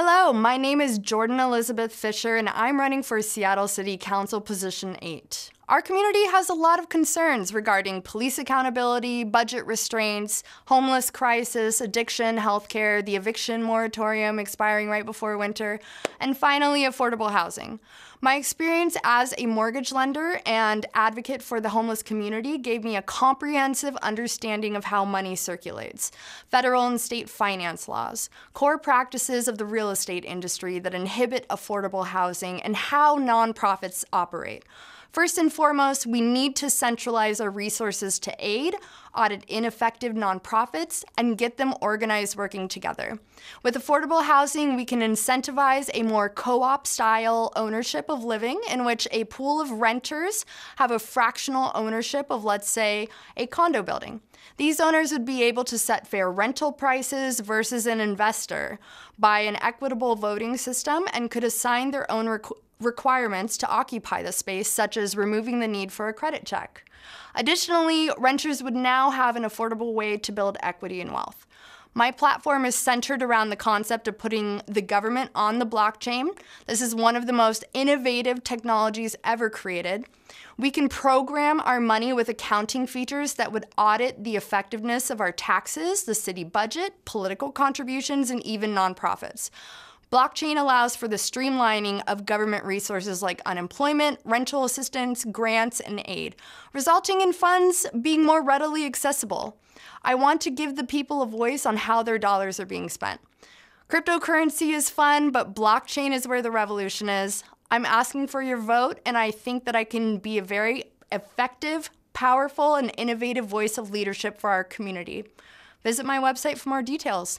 Hello, my name is Jordan Elizabeth Fisher, and I'm running for Seattle City Council Position 8. Our community has a lot of concerns regarding police accountability, budget restraints, homeless crisis, addiction, healthcare, the eviction moratorium expiring right before winter, and finally, affordable housing. My experience as a mortgage lender and advocate for the homeless community gave me a comprehensive understanding of how money circulates, federal and state finance laws, core practices of the real estate industry that inhibit affordable housing, and how nonprofits operate. First and foremost, we need to centralize our resources to aid, audit ineffective nonprofits, and get them organized working together. With affordable housing, we can incentivize a more co op style ownership of living in which a pool of renters have a fractional ownership of, let's say, a condo building. These owners would be able to set fair rental prices versus an investor by an equitable voting system and could assign their own requirements to occupy the space, such as removing the need for a credit check. Additionally, renters would now have an affordable way to build equity and wealth. My platform is centered around the concept of putting the government on the blockchain. This is one of the most innovative technologies ever created. We can program our money with accounting features that would audit the effectiveness of our taxes, the city budget, political contributions, and even nonprofits. Blockchain allows for the streamlining of government resources like unemployment, rental assistance, grants, and aid, resulting in funds being more readily accessible. I want to give the people a voice on how their dollars are being spent. Cryptocurrency is fun, but blockchain is where the revolution is. I'm asking for your vote, and I think that I can be a very effective, powerful, and innovative voice of leadership for our community. Visit my website for more details.